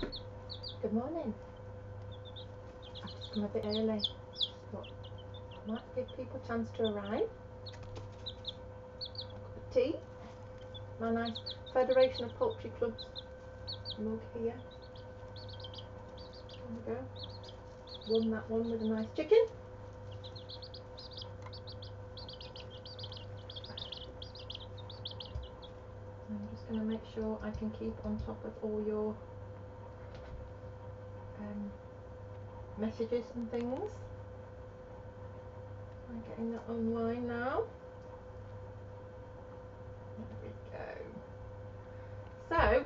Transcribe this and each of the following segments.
Good morning. I've just come a bit early. But I might give people a chance to arrive. Tea. My nice Federation of Poultry Clubs mug here. There we go. Won that one with a nice chicken. I'm just going to make sure I can keep on top of all your um, messages and things. I'm getting that online now. There we go. So,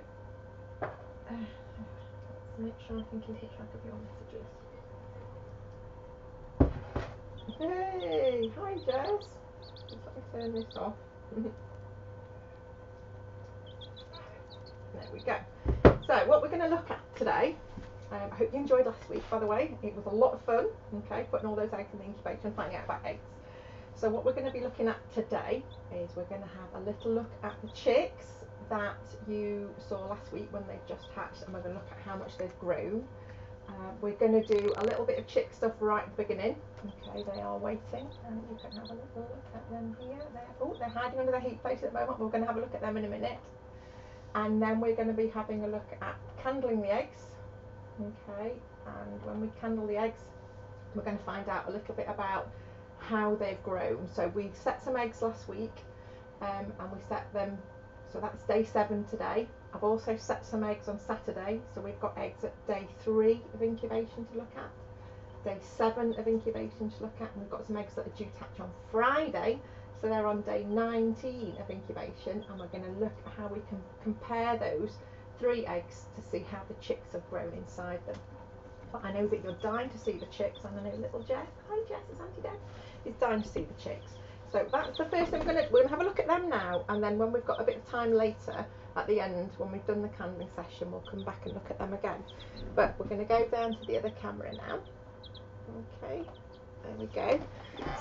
uh, let's make sure I can keep a track of your messages. Hey, hi Jess. Just let me turn this off. there we go. So, what we're going to look at today um, I hope you enjoyed last week, by the way. It was a lot of fun, okay, putting all those eggs in the incubator and finding out about eggs. So what we're going to be looking at today is we're going to have a little look at the chicks that you saw last week when they just hatched and we're going to look at how much they've grown. Uh, we're going to do a little bit of chick stuff right at the beginning. Okay, they are waiting and you can have a little look at them here. They're, oh, they're hiding under the heat plate at the moment. We're going to have a look at them in a minute. And then we're going to be having a look at candling the eggs okay and when we candle the eggs we're going to find out a little bit about how they've grown. So we set some eggs last week um, and we set them so that's day seven today. I've also set some eggs on Saturday so we've got eggs at day three of incubation to look at day seven of incubation to look at and we've got some eggs that are due to hatch on Friday so they're on day 19 of incubation and we're going to look at how we can compare those three eggs to see how the chicks have grown inside them. But I know that you're dying to see the chicks, and I know little Jess, hi Jess, it's Auntie Deb, is dying to see the chicks. So that's the first thing we're going to, we're going to have a look at them now, and then when we've got a bit of time later, at the end, when we've done the candling session, we'll come back and look at them again. But we're going to go down to the other camera now. Okay, there we go.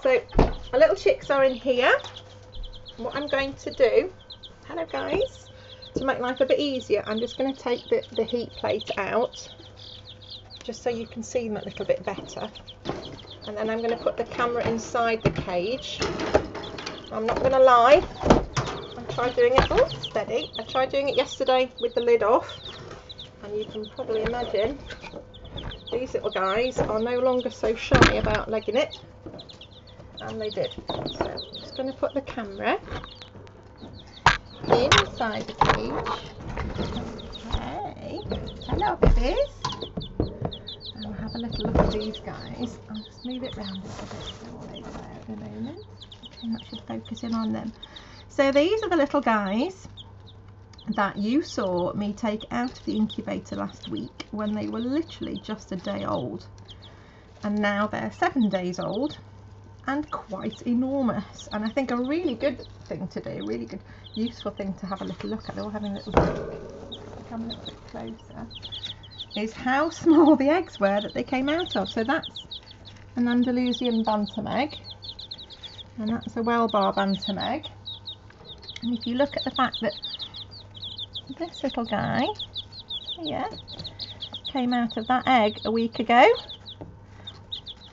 So our little chicks are in here. What I'm going to do, hello guys, to make life a bit easier I'm just going to take the, the heat plate out just so you can see them a little bit better. And then I'm going to put the camera inside the cage. I'm not going to lie I tried doing it oh steady. I tried doing it yesterday with the lid off. And you can probably imagine these little guys are no longer so shy about legging it. And they did. So I'm just going to put the camera inside the cage. Okay. Hello, babies. And we'll have a little look at these guys. I'll just move it round a little bit all over there at the moment. Okay, that should focus in on them. So these are the little guys that you saw me take out of the incubator last week when they were literally just a day old. And now they're seven days old and quite enormous and I think a really good thing to do, really good useful thing to have a little look at, they're all having a little look, come a little bit closer, is how small the eggs were that they came out of. So that's an Andalusian bantam egg and that's a Welbar bantam egg and if you look at the fact that this little guy here came out of that egg a week ago,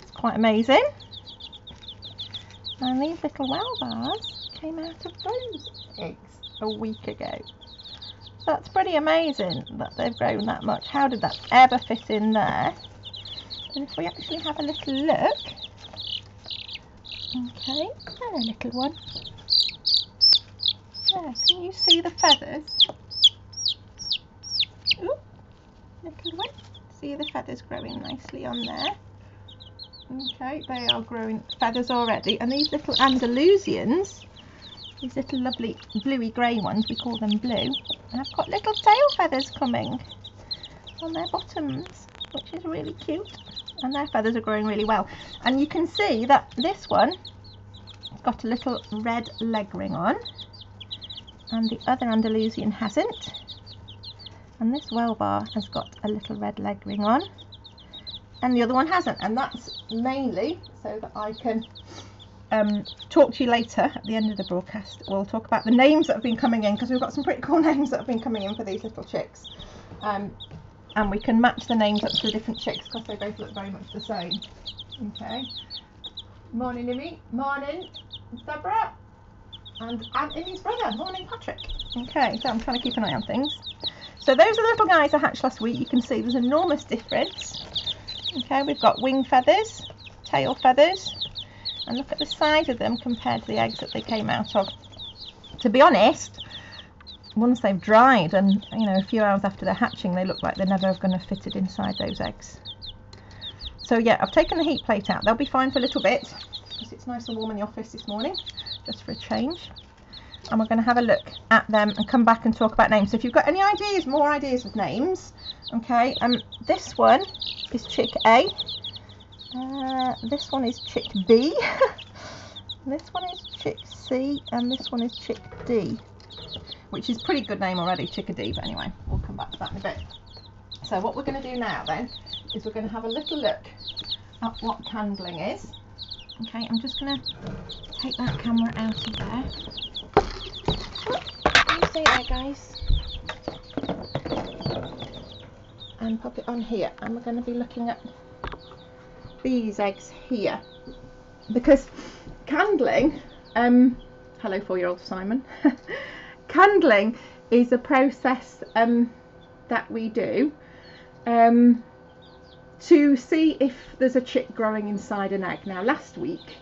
it's quite amazing. And these little Welbars came out of those eggs a week ago. That's pretty amazing that they've grown that much. How did that ever fit in there? And if we actually have a little look, okay, there, little one. There, can you see the feathers? Ooh, little one. See the feathers growing nicely on there. Okay, they are growing feathers already. And these little Andalusians, these little lovely bluey grey ones, we call them blue, have got little tail feathers coming on their bottoms, which is really cute. And their feathers are growing really well. And you can see that this one has got a little red leg ring on, and the other Andalusian hasn't. And this Welbar has got a little red leg ring on and the other one hasn't and that's mainly so that I can um, talk to you later at the end of the broadcast we'll talk about the names that have been coming in because we've got some pretty cool names that have been coming in for these little chicks um, and we can match the names up to the different chicks because they both look very much the same. Okay. Morning, Nimmy. Morning, Deborah. And Anthony's brother. Morning, Patrick. Okay, so I'm trying to keep an eye on things. So those are the little guys I hatched last week. You can see there's an enormous difference. Okay, we've got wing feathers, tail feathers, and look at the size of them compared to the eggs that they came out of. To be honest, once they've dried and you know a few hours after they're hatching, they look like they're never going to fit it inside those eggs. So yeah, I've taken the heat plate out. They'll be fine for a little bit because it's nice and warm in the office this morning, just for a change. And we're going to have a look at them and come back and talk about names. So if you've got any ideas, more ideas of names, okay. Um, this one is chick A. Uh, this one is chick B. this one is chick C, and this one is chick D, which is pretty good name already, chickadee. But anyway, we'll come back to that in a bit. So what we're going to do now then is we're going to have a little look at what candling is. Okay, I'm just going to take that camera out of there. Can you there, guys? And pop it on here. And we're going to be looking at these eggs here. Because candling, um, hello four-year-old Simon, candling is a process um, that we do um, to see if there's a chick growing inside an egg. Now last week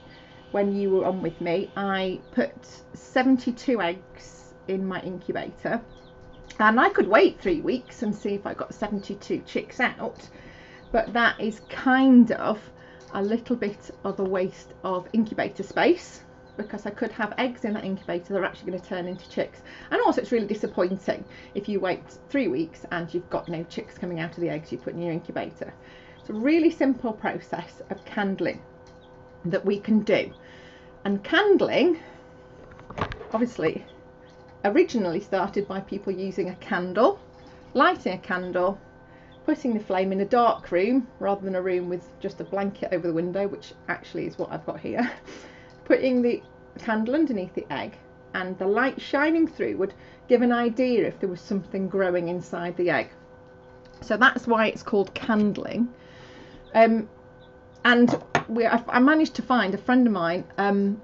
when you were on with me I put 72 eggs in my incubator and I could wait three weeks and see if I got 72 chicks out but that is kind of a little bit of a waste of incubator space because I could have eggs in that incubator that are actually going to turn into chicks. And also it's really disappointing if you wait three weeks and you've got no chicks coming out of the eggs you put in your incubator. It's a really simple process of candling that we can do. And candling, obviously, originally started by people using a candle, lighting a candle, putting the flame in a dark room rather than a room with just a blanket over the window, which actually is what I've got here. putting the candle underneath the egg and the light shining through would give an idea if there was something growing inside the egg. So that's why it's called candling. Um, and we, I managed to find a friend of mine um,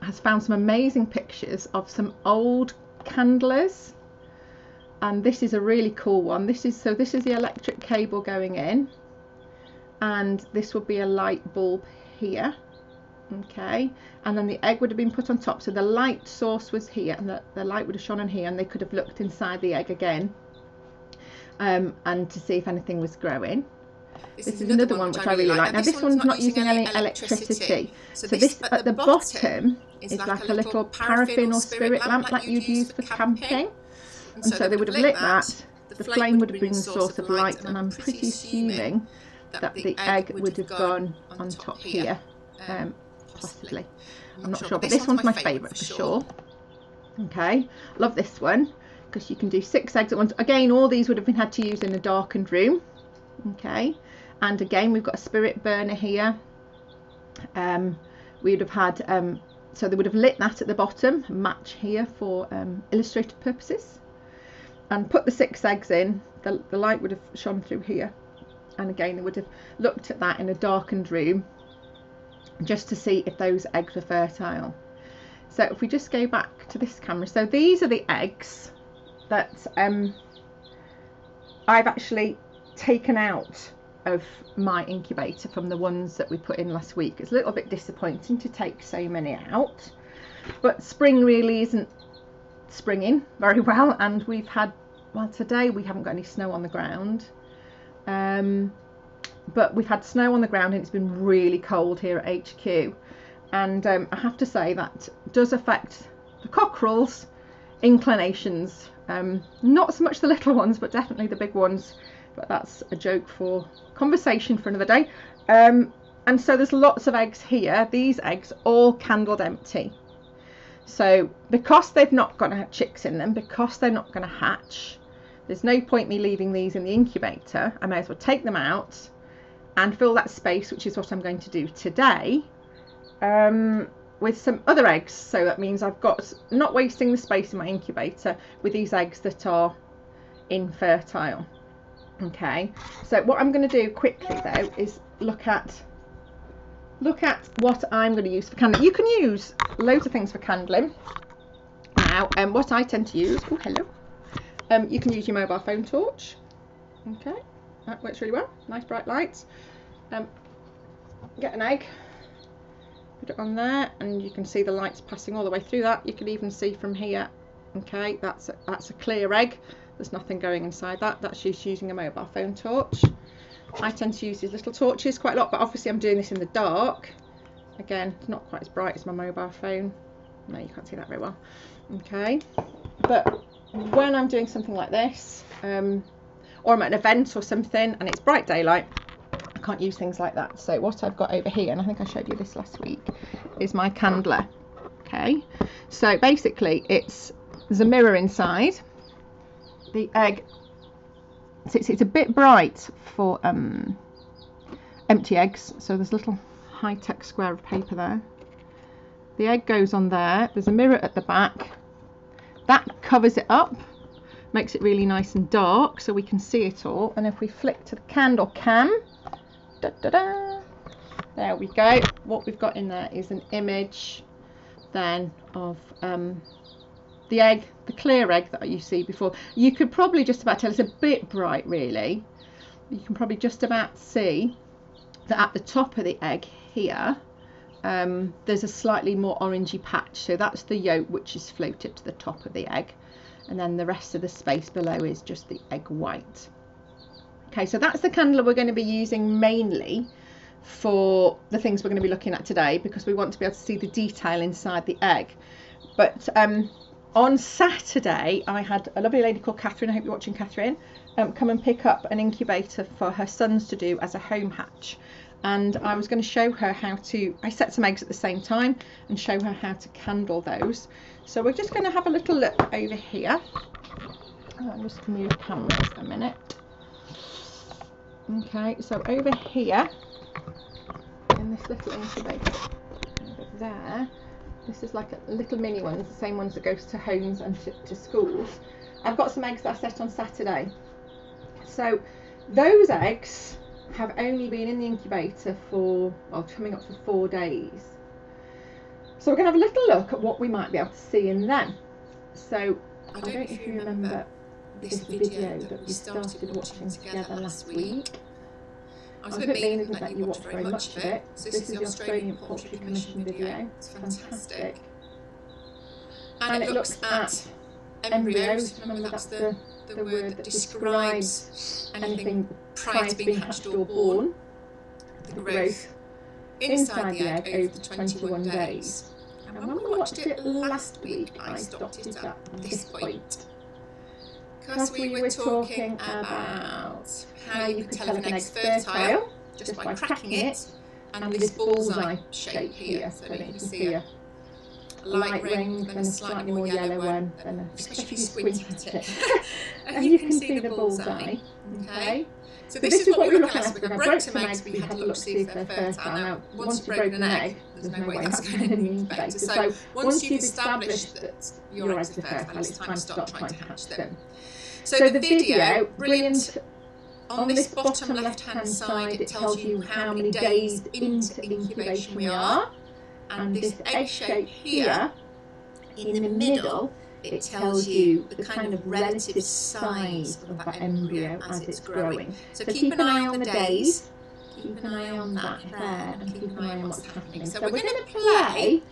has found some amazing pictures of some old candlers. And this is a really cool one. This is so this is the electric cable going in. And this would be a light bulb here. Okay. And then the egg would have been put on top. So the light source was here and the, the light would have shone on here and they could have looked inside the egg again um, and to see if anything was growing this, this is, another one which I really like. Now, this, this one's, one's not using any electricity. electricity. So, so this, at, the bottom is like, like a little paraffin or spirit lamp like you'd use for camping. And so, they would have lit that. The flame would have been the source of light, and I'm pretty assuming that the egg would have gone on top here. Um, possibly. I'm, not, sure, sure, but this, one's, my favourite for sure. Okay, love this one because you can do six eggs at once. Again, all these would have been had to use in a darkened room. Okay, and again, we've got a spirit burner here. Um, we would have had, um, so they would have lit that at the bottom, match here for um, illustrative purposes, and put the six eggs in. The, the light would have shone through here, and again, they would have looked at that in a darkened room just to see if those eggs were fertile. So if we just go back to this camera, so these are the eggs that um, I've actually taken out of my incubator from the ones that we put in last week. It's a little bit disappointing to take so many out, but spring really isn't springing very well and we've had, well today we haven't got any snow on the ground. Um, but we've had snow on the ground and it's been really cold here at HQ and um, I have to say that does affect the cockerels inclinations um, not so much the little ones but definitely the big ones but that's a joke for conversation for another day um, and so there's lots of eggs here these eggs all candled empty so because they've not got to have chicks in them because they're not going to hatch there's no point me leaving these in the incubator I may as well take them out and fill that space, which is what I'm going to do today, um, with some other eggs. So that means I've got not wasting the space in my incubator with these eggs that are infertile. Okay, so what I'm going to do quickly though is look at look at what I'm going to use for candling. You can use loads of things for candling. Now, um, what I tend to use, oh hello, um, you can use your mobile phone torch. Okay, that works really well. Nice bright lights. Um, get an egg, put it on there, and you can see the lights passing all the way through that. You can even see from here. Okay, that's a, that's a clear egg. There's nothing going inside that. That's just using a mobile phone torch. I tend to use these little torches quite a lot, but obviously I'm doing this in the dark. Again, it's not quite as bright as my mobile phone. No, you can't see that very well. Okay, but when I'm doing something like this, um, or I'm at an event or something and it's bright daylight, I can't use things like that. So what I've got over here, and I think I showed you this last week, is my candler. Okay, so basically it's there's a mirror inside. The egg. It's, it's a bit bright for um, empty eggs. So there's a little high-tech square of paper there. The egg goes on there. There's a mirror at the back. That covers it up makes it really nice and dark so we can see it all. And if we flick to the candle cam da, da, da, there we go. What we've got in there is an image then of um, the egg, the clear egg that you see before, you could probably just about tell it's a bit bright really. You can probably just about see that at the top of the egg here, um, there's a slightly more orangey patch. So that's the yolk which is floated to the top of the egg. And then the rest of the space below is just the egg white. Okay, so that's the candle we're going to be using mainly for the things we're going to be looking at today because we want to be able to see the detail inside the egg. But um, on Saturday, I had a lovely lady called Catherine. I hope you're watching, Catherine. Um, come and pick up an incubator for her sons to do as a home hatch. And I was going to show her how to. I set some eggs at the same time and show her how to candle those. So we're just going to have a little look over here. I'll just move cameras a minute. Okay, so over here in this little incubator there this is like a little mini ones, the same ones that goes to homes and to, to schools. I've got some eggs that I set on Saturday. So those eggs have only been in the incubator for, well, coming up for four days. So we're going to have a little look at what we might be able to see in them. So I don't, I don't know if you remember this video that we started watching together last week. I was, a bit mean let you watch very much of it. So this, is the Australian Poultry Commission video. It's fantastic. And, and it looks at embryos. Remember that's the, the word that describes anything prior to being hatched or born. The growth inside the egg over the 21 days. And when we watched it last week, I stopped it at this point. Because we were talking about how you could tell if an egg's fertile just by cracking it and this bullseye shape here, so that you can see a light ring, then a slightly more yellow one, then a, especially if you squint at it, and you can see the bullseye. Okay. So this, this is what we were looking at last week. I broke eggs, we had to look to see if they're fertile. Now, once you've broken an egg, there's no way that's going to be incubator. So once you've established that your eggs are fertile, it's time to stop trying to hatch them. So, so the, the video, brilliant. On this bottom left-hand side, it tells you how many days into incubation we are. And this egg shape here, in the middle, it tells you the kind of relative size of that embryo as it's growing. So keep an eye on the days, keep an eye on that there, and keep an eye on what's happening. So we're going to play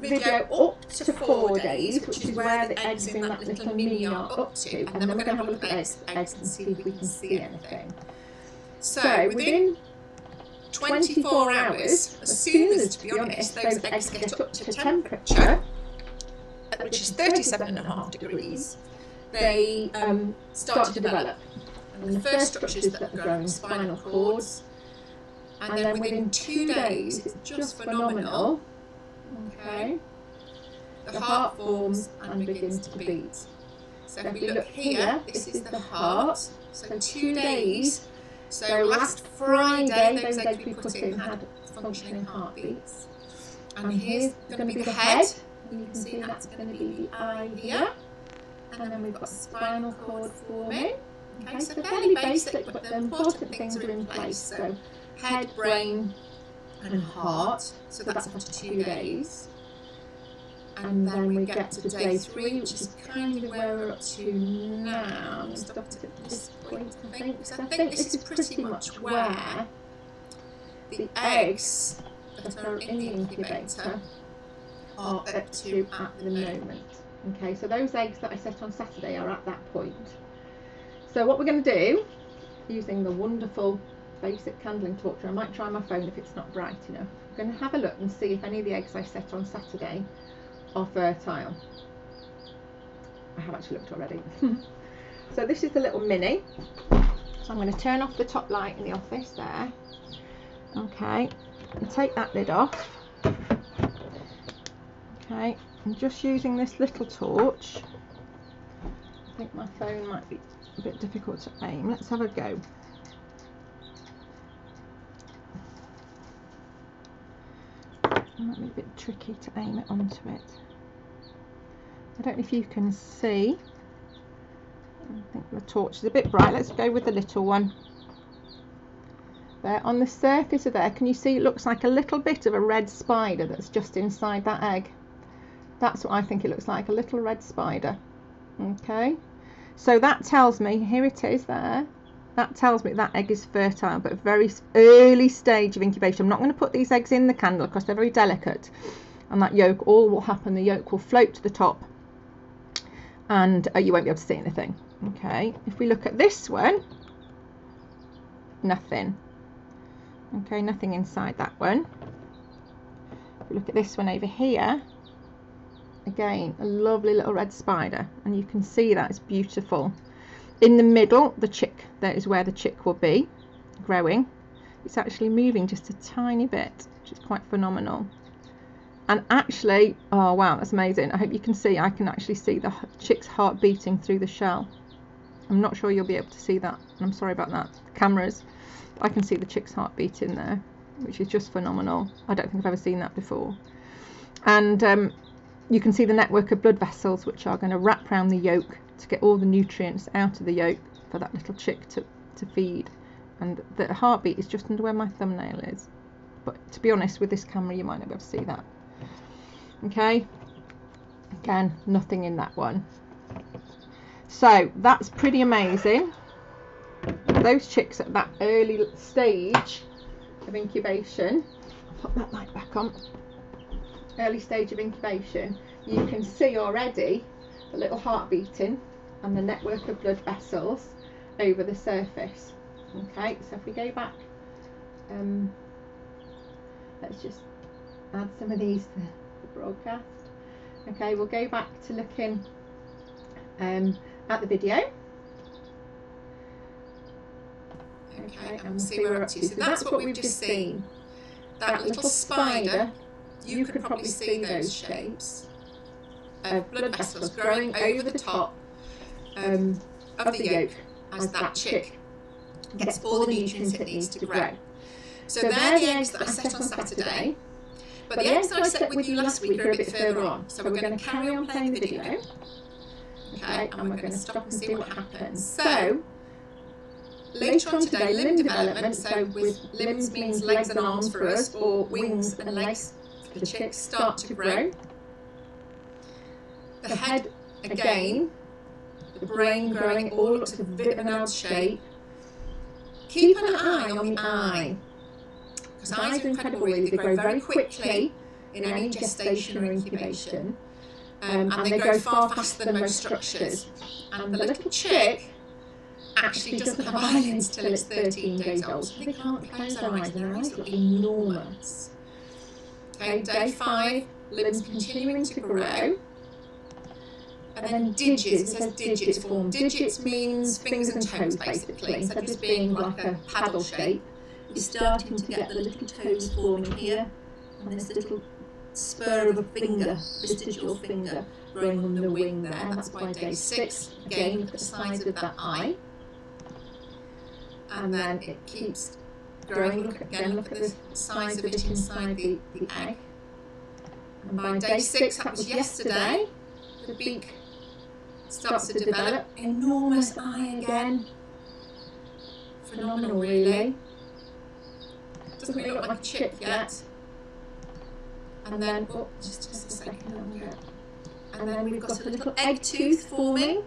video up to four days, which is where the eggs in that little mini are up to, and then we're going to have a look at eggs, eggs and see if we can see anything. So within 24 hours, as soon as, to be honest, those eggs get up to temperature, which is 37.5 degrees, they um, start to develop. And the first structures that are growing spinal cords, and then within two days, it's just phenomenal Okay. The heart forms and begins to beat. So if we look here, this is the heart. So two days. So last Friday, those eggs we put in had functioning heartbeats. And here's going to be the head. You can see that's going to be the eye here. And then we've got spinal cord forming. Okay, so fairly basic, but the important things are in place. So head, brain, and heart. So that's after two days. And then we get to day three, which is kind of where we're up to now. Stopped at this point, I think. Because I think this is pretty much where the eggs that are in the incubator are up to at the moment. Okay, so those eggs that I set on Saturday are at that point. So what we're going to do, using the wonderful basic candling torch, I might try my phone if it's not bright enough. I'm going to have a look and see if any of the eggs I set on Saturday are fertile. I have actually looked already. so this is the little mini. So I'm going to turn off the top light in the office there. Okay, and take that lid off. Okay, I'm just using this little torch. I think my phone might be a bit difficult to aim. Let's have a go. It might be a bit tricky to aim it onto it. I don't know if you can see. I think the torch is a bit bright. Let's go with the little one. There on the surface of there, can you see it looks like a little bit of a red spider that's just inside that egg? That's what I think it looks like, a little red spider. Okay, so that tells me, here it is there, that tells me that egg is fertile, but very early stage of incubation. I'm not going to put these eggs in the candle because they're very delicate. And that yolk, all will happen, the yolk will float to the top and uh, you won't be able to see anything. Okay, if we look at this one, nothing. Okay, nothing inside that one. If we look at this one over here, again, a lovely little red spider, and you can see that it's beautiful. In the middle, the chick, that is where the chick will be growing. It's actually moving just a tiny bit, which is quite phenomenal. And actually, oh wow, that's amazing. I hope you can see, I can actually see the chick's heart beating through the shell. I'm not sure you'll be able to see that. I'm sorry about that. The cameras, I can see the chick's heart beating there, which is just phenomenal. I don't think I've ever seen that before. And um, you can see the network of blood vessels which are going to wrap around the yolk to get all the nutrients out of the yolk for that little chick to, to feed. And the heartbeat is just under where my thumbnail is. But to be honest, with this camera, you might not be able to see that. Okay. Again, nothing in that one. So that's pretty amazing. Those chicks at that early stage of incubation, I'll put that light back on. Early stage of incubation, you can see already the little heart beating and the network of blood vessels over the surface. Okay, so if we go back, um, let's just add some of these to the broadcast. Okay, we'll go back to looking um, at the video. Okay, and we'll see where we're up to. So that's what we've just seen. That little spider, you could probably see those shapes of blood vessels growing over the top um, of the yolk as that chick gets all the nutrients it needs to grow. So they're the eggs that I set on Saturday. But the eggs that I set with you last week are a bit further on. So we're going to carry on playing the video. Okay, and we're going to stop and see what happens. So, later on today, limb development, so with limbs means legs and arms for us, or wings and legs the chicks, start to grow. The head, again, the brain growing, all looks a bit of an odd shape. Keep an eye on the eye. Because eyes are incredible, really. They grow very quickly in any gestation or incubation. Um, and they grow far faster than most structures. And the little chick actually doesn't have eyelids till it's 13 days old, so they can't close their eyes, their eyes look enormous. Okay, day five, limbs continuing to grow. And then digits, it says digits form. Digits means fingers and toes basically, instead of just being like a paddle shape. You're starting to get the little toes forming here, and this little spur of a finger, vestigial finger, growing on the wing there. That's by day six. Again, look at the size of that eye. And then it keeps growing. Look again, look at the size of it inside the, the egg. And by day six, that was yesterday, the beak starts to develop. Enormous eye again. phenomenal, really. Doesn't really look like a chick yet. And then, oh, oh, just, just a second. And then we've got a little egg tooth forming,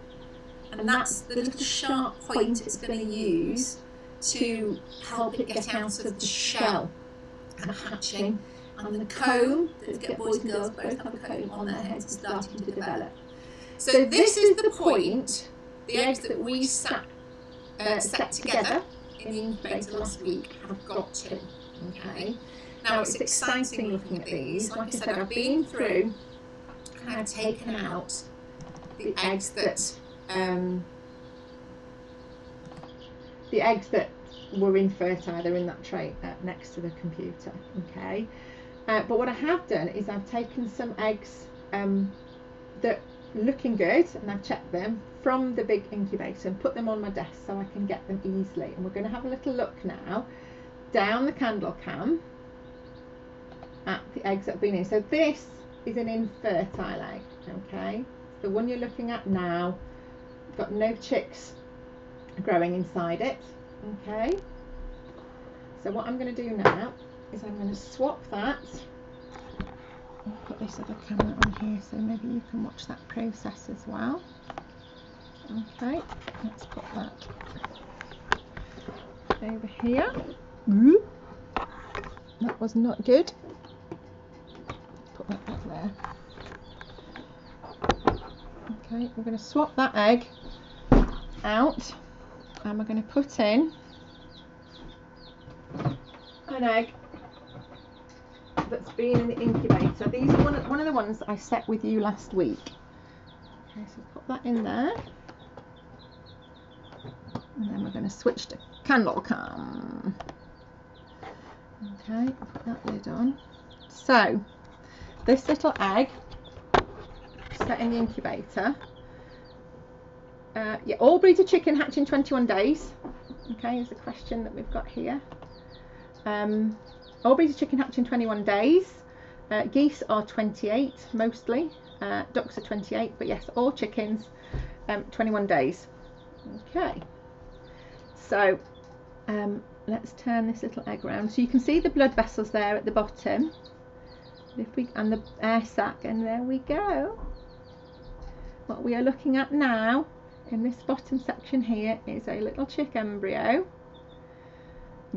and that's the little sharp point it's going to use to help it get out of the shell and hatching. And the comb, forget boys and girls both have a comb on their heads, is starting to develop. So this is the point, the eggs that we sat, uh, set together in the incubator last week have got to. Okay. Now it's exciting looking at these. Like I said, I've been through and I've taken out the eggs that um, the eggs that were infertile are in that tray uh, next to the computer. Okay. Uh, but what I have done is I've taken some eggs um, that looking good and I've checked them from the big incubator and put them on my desk so I can get them easily. And we're going to have a little look now down the candle cam at the eggs that have been in. So this is an infertile egg, okay? The one you're looking at now, got no chicks growing inside it, okay? So what I'm going to do now is I'm going to swap that. I'll put this other camera on here so maybe you can watch that process as well. Okay, let's put that over here. That was not good. Put that back there. Okay, we're going to swap that egg out and we're going to put in an egg that's been in the incubator. These are one of, one of the ones I set with you last week. Okay, so put that in there. And then we're going to switch to candle cam. Okay, put that lid on. So, this little egg set in the incubator. Uh, yeah, all breeds of chicken hatch in 21 days. Okay, is the question that we've got here. Um, all breeds of chicken hatch in 21 days. Uh, geese are 28 mostly. Uh, ducks are 28, but yes, all chickens um, 21 days. Okay, so um, let's turn this little egg around. So you can see the blood vessels there at the bottom. If we and the air sac, and there we go. What we are looking at now in this bottom section here is a little chick embryo.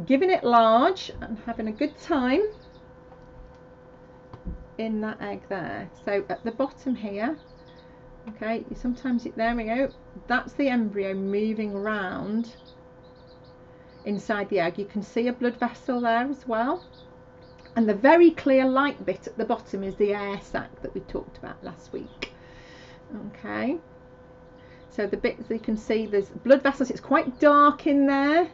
Giving it large and having a good time in that egg there. So at the bottom here okay sometimes it, there we go. That's the embryo moving around inside the egg. You can see a blood vessel there as well. And the very clear light bit at the bottom is the air sac that we talked about last week. Okay so the bits you can see there's blood vessels. It's quite dark in there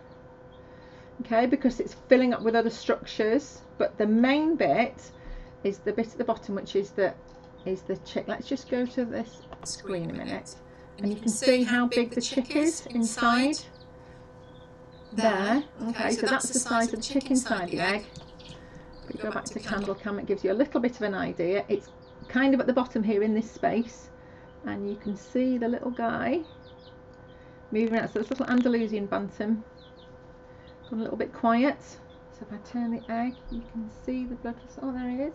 okay because it's filling up with other structures. But the main bit is the bit at the bottom which is the is the chick. Let's just go to this screen a minute. And you can see how big the chick is inside. There. Okay so that's the size of the chick inside the egg. If we go back to candle cam it gives you a little bit of an idea. It's kind of at the bottom here in this space and you can see the little guy moving around so this little Andalusian bantam gone a little bit quiet. So if I turn the egg, you can see the blood vessel. Oh, there it is.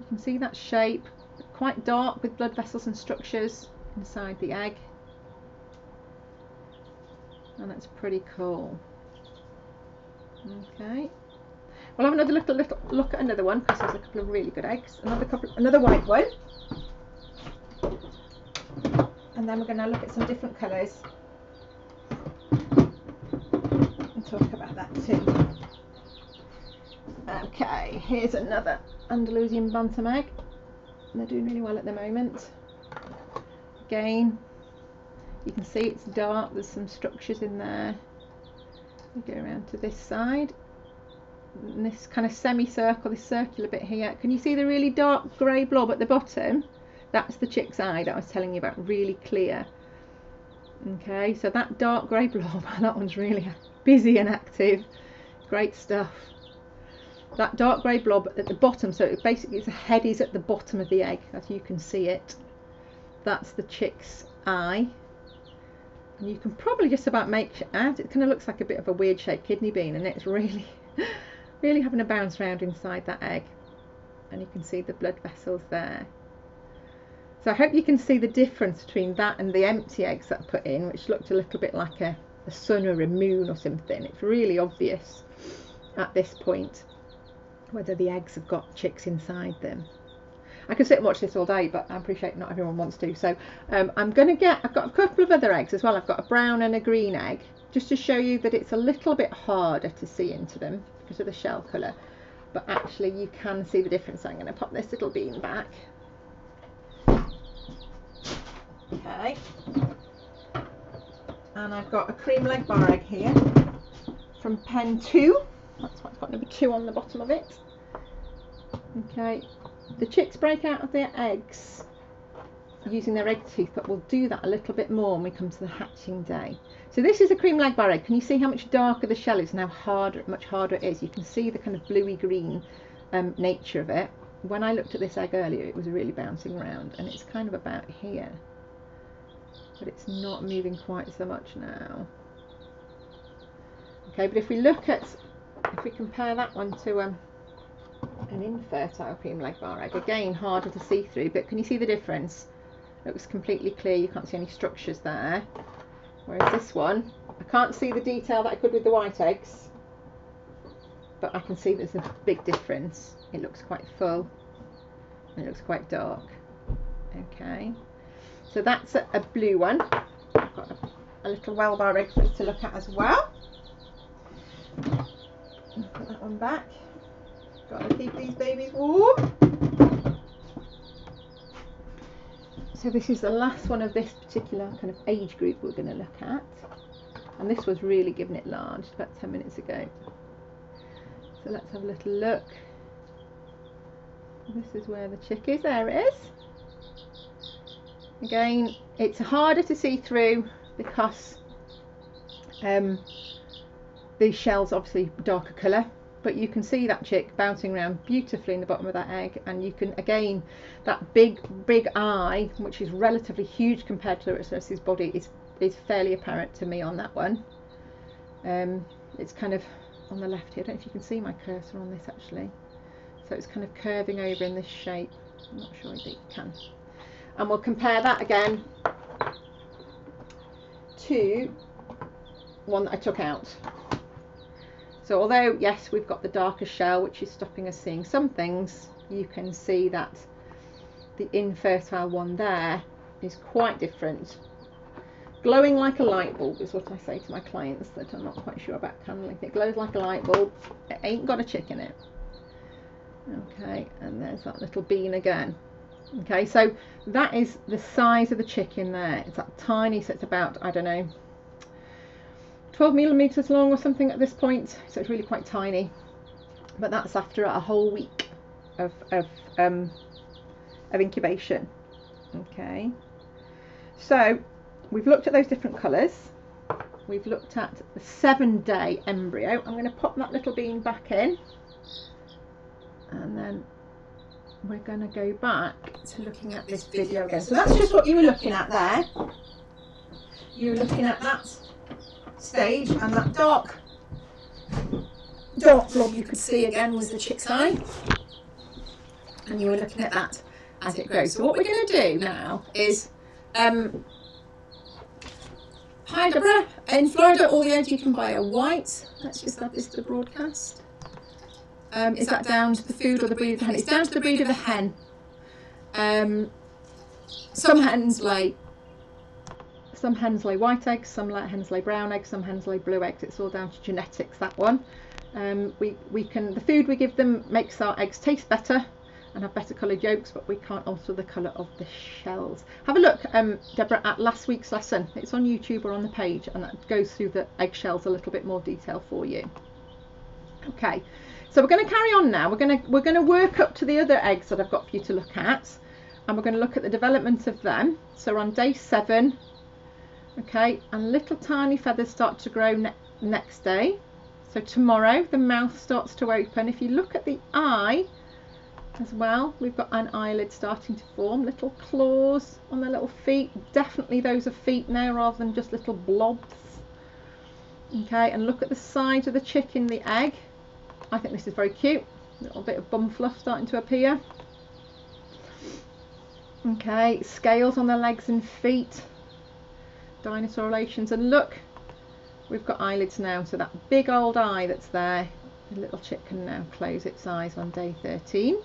You can see that shape, quite dark with blood vessels and structures inside the egg. And that's pretty cool. Okay. We'll have another little, little look at another one because there's a couple of really good eggs. Another couple, another white one. And then we're going to look at some different colours and talk about that too. Okay, here's another Andalusian bantam egg. They're doing really well at the moment. Again, you can see it's dark, there's some structures in there. We go around to this side. And this kind of semicircle, this circular bit here. Can you see the really dark grey blob at the bottom? That's the chick's eye that I was telling you about, really clear. Okay, so that dark grey blob, that one's really busy and active. Great stuff. That dark grey blob at the bottom, so it basically the head is at the bottom of the egg, as you can see it. That's the chick's eye. And you can probably just about make out. It kind of looks like a bit of a weird shaped kidney bean and it's really, really having a bounce around inside that egg. And you can see the blood vessels there. So I hope you can see the difference between that and the empty eggs that I put in, which looked a little bit like a, a sun or a moon or something. It's really obvious at this point whether the eggs have got chicks inside them. I could sit and watch this all day, but I appreciate not everyone wants to. So um, I'm going to get, I've got a couple of other eggs as well. I've got a brown and a green egg, just to show you that it's a little bit harder to see into them because of the shell colour. But actually you can see the difference. So I'm going to pop this little bean back. Okay. And I've got a cream Legbar egg here from pen 2. That's why it's got number 2 on the bottom of it. Okay, the chicks break out of their eggs using their egg teeth, but we'll do that a little bit more when we come to the hatching day. So this is a cream Legbar egg. Can you see how much darker the shell is and how harder, much harder it is? You can see the kind of bluey green um, nature of it. When I looked at this egg earlier, it was really bouncing around, and it's kind of about here. But it's not moving quite so much now. Okay, but if we look at, if we compare that one to um, an infertile cream Legbar egg. Again, harder to see through, but can you see the difference? It looks completely clear, you can't see any structures there. Whereas this one, I can't see the detail that I could with the white eggs, but I can see there's a big difference. It looks quite full, and it looks quite dark. Okay, so that's a, a blue one. I've got a, a little Welbar egg for to look at as well. Put that one back. Gotta keep these babies warm. So this is the last one of this particular kind of age group we're going to look at. And this was really giving it large about 10 minutes ago. So let's have a little look. This is where the chick is. There it is. Again, it's harder to see through because um, the shell's obviously darker colour but you can see that chick bouncing around beautifully in the bottom of that egg and you can again that big big eye which is relatively huge compared to the rest body is is fairly apparent to me on that one. Um, it's kind of on the left here. I don't know if you can see my cursor on this actually. So it's kind of curving over in this shape. I'm not sure if you can and we'll compare that again to one that I took out so although, yes, we've got the darker shell, which is stopping us seeing some things, you can see that the infertile one there is quite different. Glowing like a light bulb is what I say to my clients that I'm not quite sure about candling. It glows like a light bulb. It ain't got a chick in it. Okay, and there's that little bean again. Okay, so that is the size of the chick in there. It's that tiny, so it's about, I don't know, 12 millimeters long or something at this point. So it's really quite tiny. But that's after a whole week of, of, um, of incubation. Okay. So we've looked at those different colours. We've looked at the seven day embryo. I'm going to pop that little bean back in. And then we're going to go back to looking at this video again so that's just what you were looking at there you were looking at that stage and that dark dark blob you could see again was the chick's eye and you were looking at that as it grows. So what we're going to do now is um, Hi Deborah, in Florida all the eggs you can buy are white. Let's just add this to the broadcast. Um, is that down to the food or the breed of the hen? It's down to the breed of the hen. Um, some hens lay some hens lay white eggs, some hens lay brown eggs, some hens lay blue eggs. It's all down to genetics, that one. Um, we, we can, the food we give them makes our eggs taste better and have better coloured yolks, but we can't alter the colour of the shells. Have a look, um, Deborah, at last week's lesson. It's on YouTube or on the page, and that goes through the eggshells a little bit more detail for you. Okay, so we're going to carry on now. We're going to we're going to work up to the other eggs that I've got for you to look at, and we're going to look at the development of them. So we're on day seven, okay and little tiny feathers start to grow ne next day so tomorrow the mouth starts to open if you look at the eye as well. We've got an eyelid starting to form, little claws on their little feet. Definitely those are feet now rather than just little blobs. Okay, and look at the size of the chick in the egg. I think this is very cute. A little bit of bum fluff starting to appear. Okay, scales on the legs and feet. Dinosaur relations. And look, we've got eyelids now. So that big old eye that's there, the little chick can now close its eyes on day 13.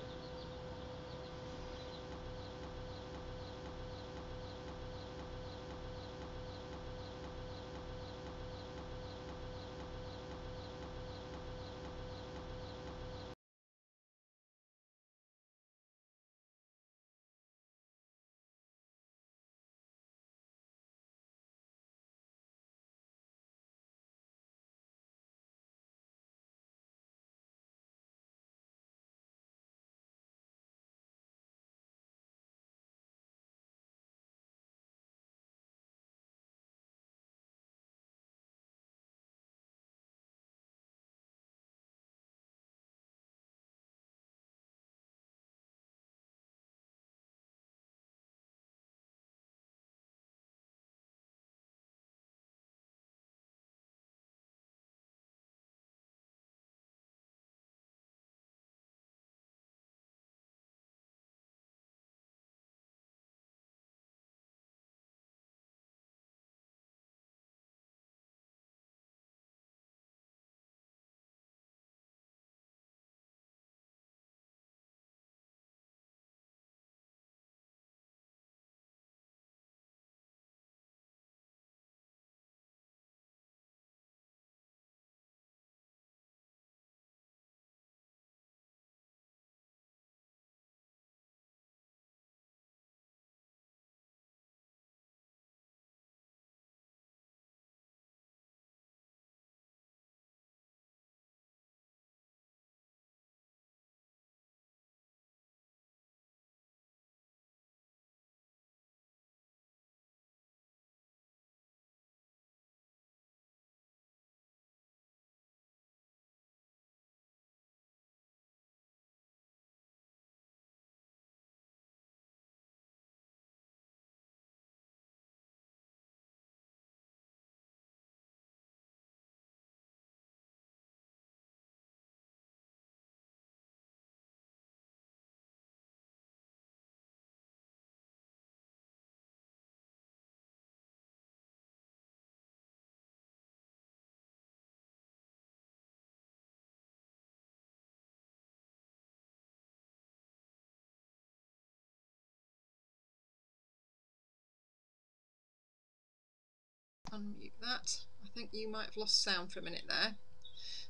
Unmute that. I think you might have lost sound for a minute there.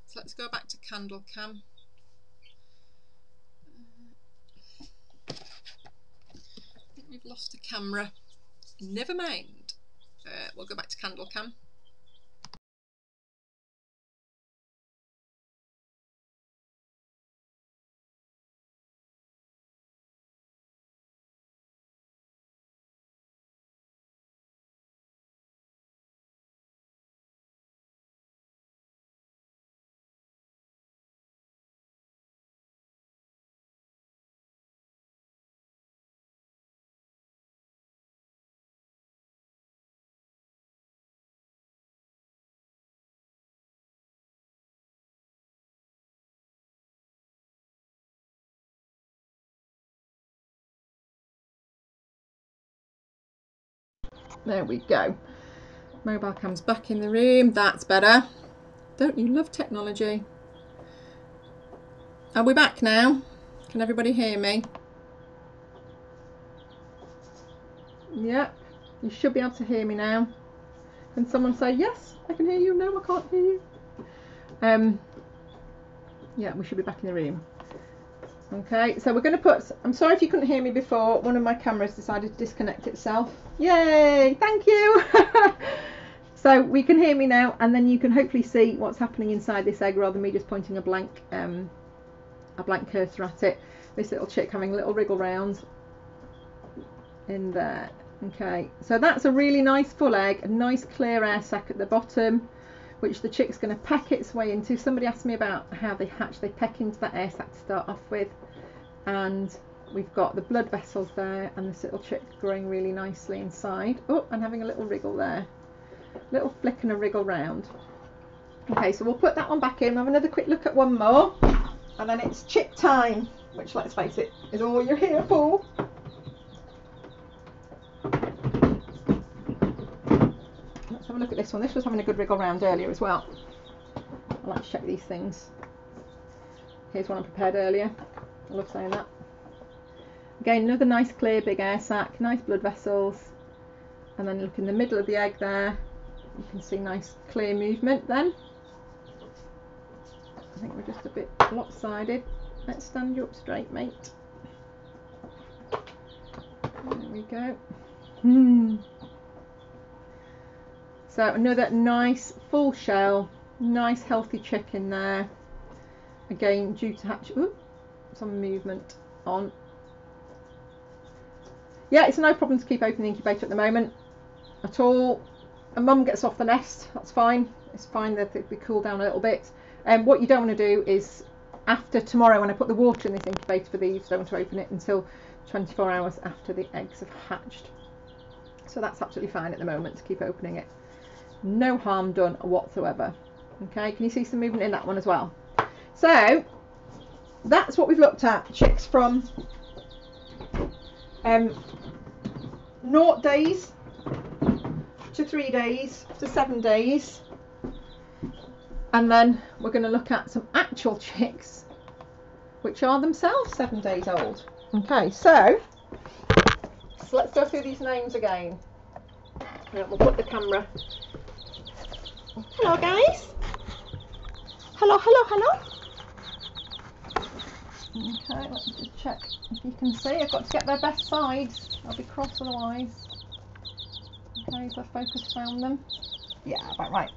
So let's go back to candle cam. Uh, I think we've lost the camera. Never mind. Uh, we'll go back to candle cam. There we go. Mobile cam's back in the room. That's better. Don't you love technology? Are we back now? Can everybody hear me? Yep. You should be able to hear me now. Can someone say, yes, I can hear you? No, I can't hear you. Um, yeah, we should be back in the room. Okay, so we're going to put, I'm sorry if you couldn't hear me before, one of my cameras decided to disconnect itself. Yay, thank you. so we can hear me now and then you can hopefully see what's happening inside this egg rather than me just pointing a blank, um, a blank cursor at it. This little chick having a little wriggle round in there. Okay, so that's a really nice full egg, a nice clear air sac at the bottom which the chick's going to peck its way into. Somebody asked me about how they hatch. They peck into that air sac to start off with. and we've got the blood vessels there and this little chick growing really nicely inside. Oh, and having a little wriggle there. Little flick and a wriggle round. Okay, so we'll put that one back in, have another quick look at one more, and then it's chick time, which let's face it, is all you're here for. Have a look at this one. This was having a good wriggle round earlier as well. I like to check these things. Here's one I prepared earlier. I love saying that. Again, another nice clear big air sac, nice blood vessels. And then look in the middle of the egg there. You can see nice clear movement then. I think we're just a bit lopsided. Let's stand you up straight, mate. There we go. Hmm. So another nice full shell, nice healthy chicken there. Again, due to hatch, ooh, some movement on. Yeah, it's no problem to keep open the incubator at the moment at all. A mum gets off the nest, that's fine. It's fine that it be cool down a little bit. And um, what you don't want to do is after tomorrow when I put the water in this incubator for these, don't want to open it until 24 hours after the eggs have hatched. So that's absolutely fine at the moment to keep opening it. No harm done whatsoever. Okay, can you see some movement in that one as well? So that's what we've looked at. Chicks from um, naught days to three days to seven days. And then we're going to look at some actual chicks, which are themselves seven days old. Okay, so, so let's go through these names again. We'll put the camera. Hello, guys. Hello, hello, hello. Okay, let's just check if you can see. I've got to get their best sides. I'll be cross otherwise. Okay, so focus found them. Yeah, about right.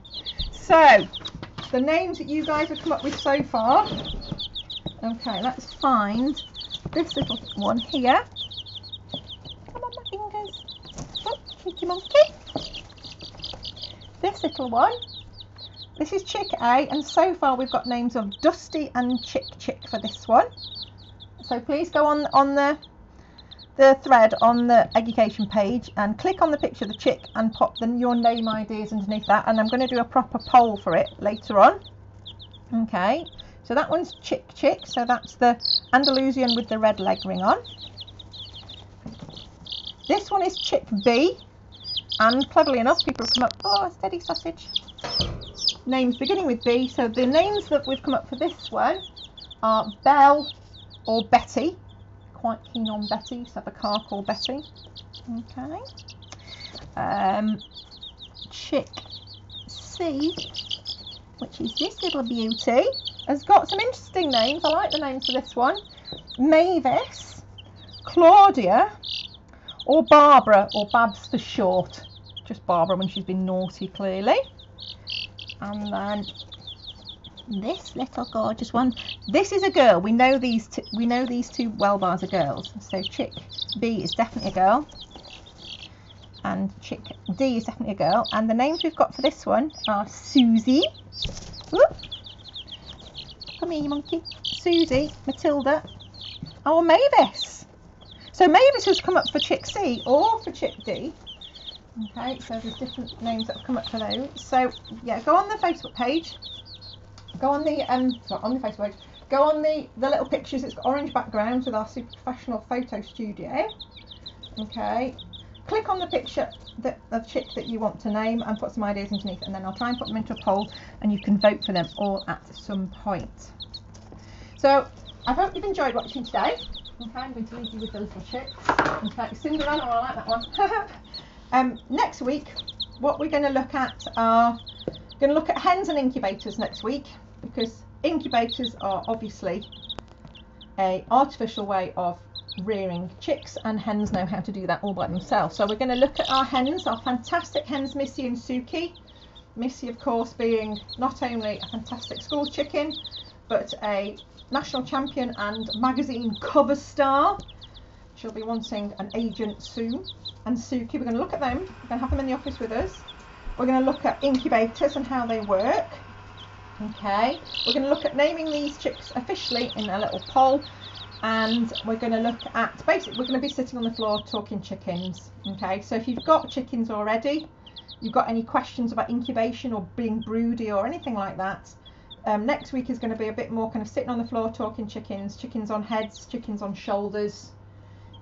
So, the names that you guys have come up with so far. Okay, let's find this little one here. Come on, my fingers. Oh, cheeky monkey. This little one. This is Chick A, and so far we've got names of Dusty and Chick Chick for this one. So please go on on the the thread on the Eggucation page and click on the picture of the chick and pop your name ideas underneath that. And I'm going to do a proper poll for it later on. Okay so that one's chick chick. So that's the Andalusian with the red leg ring on. This one is chick B. And cleverly enough people have come up oh steady sausage names beginning with B so the names that we've come up for this one are Belle or Betty quite keen on Betty, so have a car called Betty. Okay. Um, chick C, which is this little beauty, has got some interesting names. I like the names for this one. Mavis, Claudia, or Barbara, or Babs for short. Just Barbara when she's been naughty, clearly. And then this little gorgeous one. This is a girl. We know these. T- we know these two Welbars are girls. So chick B is definitely a girl, and chick D is definitely a girl. And the names we've got for this one are Susie. Whoop. Come here, you monkey. Susie, Matilda, or Mavis. So Mavis has come up for chick C or for chick D. Okay, so there's different names that have come up for those. So yeah, go on the Facebook page go on the um sorry, on the Facebook page. Go on the the little pictures. It's got orange backgrounds with our super professional photo studio. Okay. Click on the picture that, of chick that you want to name and put some ideas underneath, and then I'll try and put them into a poll, and you can vote for them all at some point. So I hope you've enjoyed watching today. Okay, I'm going to leave you with the little chicks. Okay, Cinderella, I like that one. um, next week, what we're going to look at are going to look at hens and incubators next week because incubators are obviously a artificial way of rearing chicks and hens know how to do that all by themselves. So we're going to look at our hens, our fantastic hens Missy and Suki. Missy of course being not only a fantastic school chicken but a national champion and magazine cover star. She'll be wanting an agent soon. And Suki, we're going to look at them, we're going to have them in the office with us. We're going to look at incubators and how they work. Okay, we're going to look at naming these chicks officially in a little poll and we're going to look at basically we're going to be sitting on the floor talking chickens. Okay, so if you've got chickens already, you've got any questions about incubation or being broody or anything like that, um, next week is going to be a bit more kind of sitting on the floor talking chickens, chickens on heads, chickens on shoulders,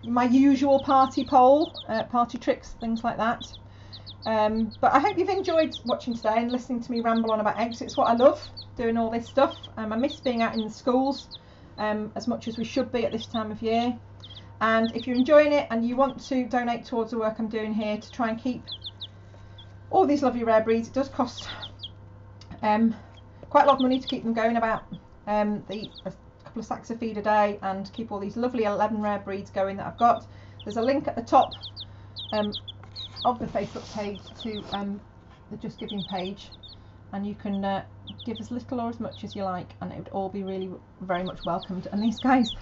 my usual party pole, uh, party tricks, things like that. Um, but I hope you've enjoyed watching today and listening to me ramble on about eggs. It's what I love doing all this stuff. Um, I miss being out in the schools um, as much as we should be at this time of year. And if you're enjoying it and you want to donate towards the work I'm doing here to try and keep all these lovely rare breeds, it does cost um, quite a lot of money to keep them going about um, the couple of sacks of feed a day and keep all these lovely 11 rare breeds going that I've got. There's a link at the top um, of the Facebook page to um, the Just Giving page and you can uh, give as little or as much as you like and it would all be really very much welcomed and these guys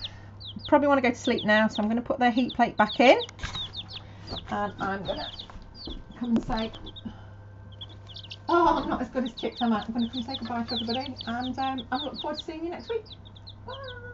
probably want to go to sleep now so I'm going to put their heat plate back in and I'm going to come and say oh I'm not as good as chicks am I? I'm going to come say goodbye to everybody and um, I'm looking forward to seeing you next week Bye.